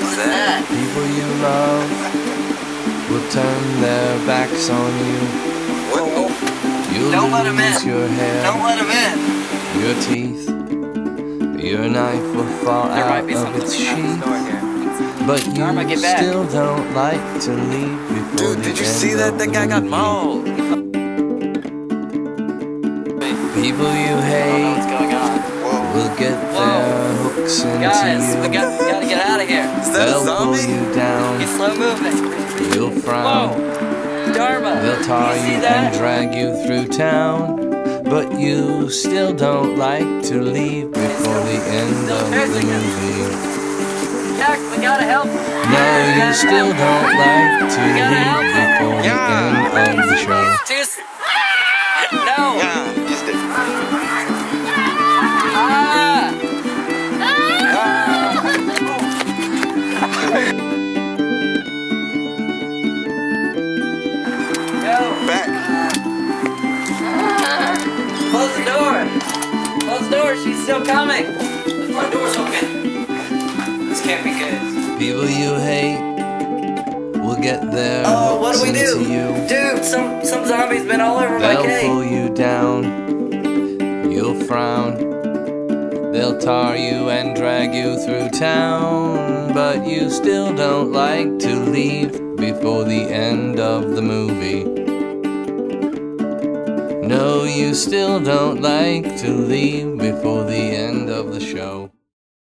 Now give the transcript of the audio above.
was that? Uh. People you love will turn their backs on you. Oh. You'll Don't let 'em lose in. your hair, Don't let him in. your teeth. Your knife will fall There might out be of something its in the sheath. But you Norma, get back. still don't like to leave before Dude, the did you end see that? That guy got mauled. People you I don't know hate what's going on. will get their hooks into Guys, out of here. Is that a They'll pull zombie? you down. He's slow moving. You'll frown. Whoa, Dharma. They'll tar you see you that? and drag you through town. But you still don't like to leave before the end of the movie. Jack, we gotta help. him. No, you still don't like to We gotta help leave him. before the Yeah. end of the show. Too s- No. Door. She's still coming. The front door's open. This can't be good. People you hate will get there. Oh, what do we do? you. Dude, some some zombies been all over my They'll pull you down. You'll frown. They'll tar you and drag you through town. But you still don't like to leave before the end of the movie. No, you still don't like to leave before the end of the show.